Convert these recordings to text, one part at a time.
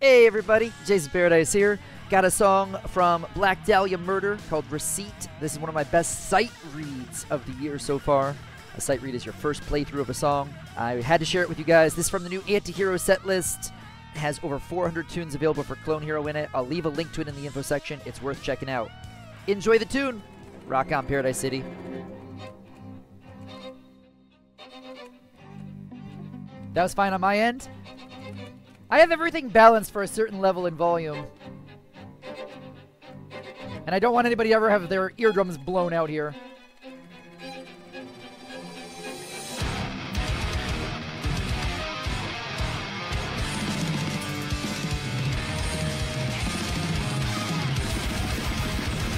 Hey everybody, Jason Paradise here. Got a song from Black Dahlia Murder called Receipt. This is one of my best sight reads of the year so far. A sight read is your first playthrough of a song. I had to share it with you guys. This is from the new Anti-Hero set list. It has over 400 tunes available for Clone Hero in it. I'll leave a link to it in the info section. It's worth checking out. Enjoy the tune. Rock on Paradise City. That was fine on my end. I have everything balanced for a certain level in volume. And I don't want anybody to ever have their eardrums blown out here.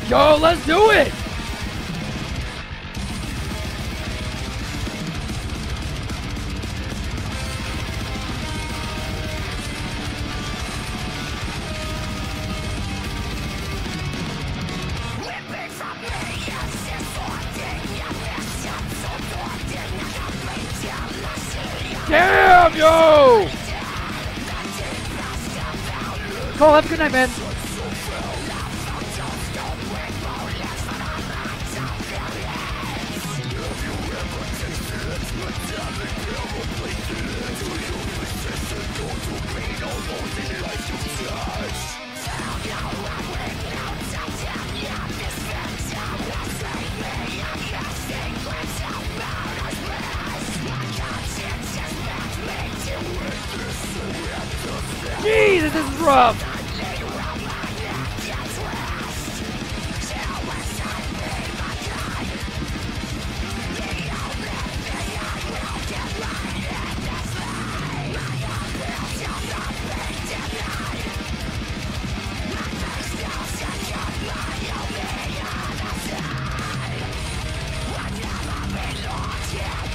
Yo, let's do it! Yo! Cole, have a good night, man. This is rough.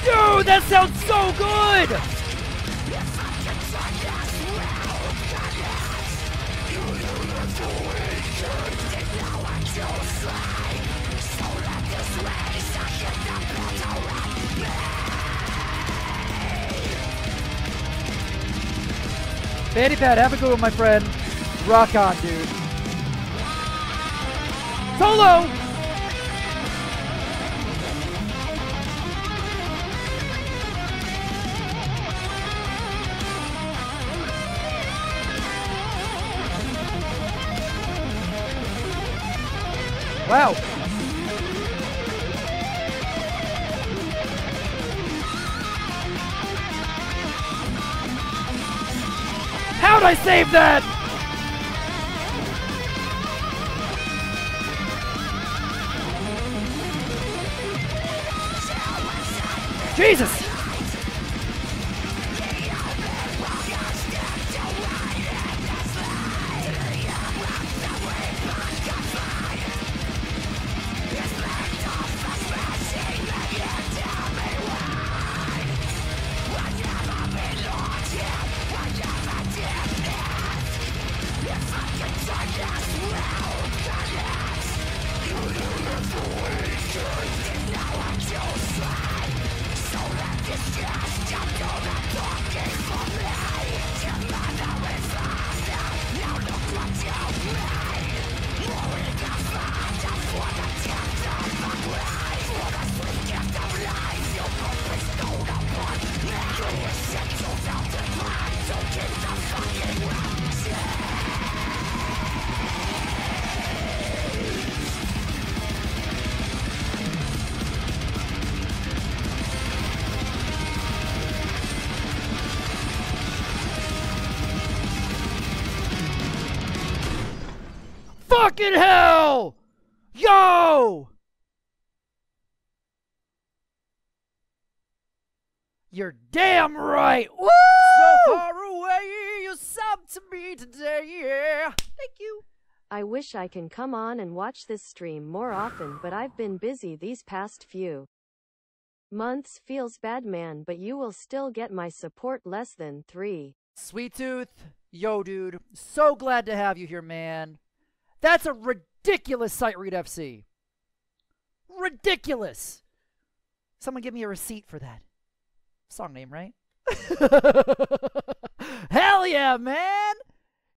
Dude, that sounds so good! Fanny Pat, have a good one, my friend. Rock on, dude. Solo! Wow. How'd I save that? Jesus! Fucking hell! Yo! You're damn right! Woo! So far away, you sub to me today, yeah. Thank you. I wish I can come on and watch this stream more often, but I've been busy these past few months. Feels bad, man, but you will still get my support less than three. Sweet Tooth, yo, dude. So glad to have you here, man. That's a ridiculous sight read FC. Ridiculous. Someone give me a receipt for that. Song name, right? Hell yeah, man!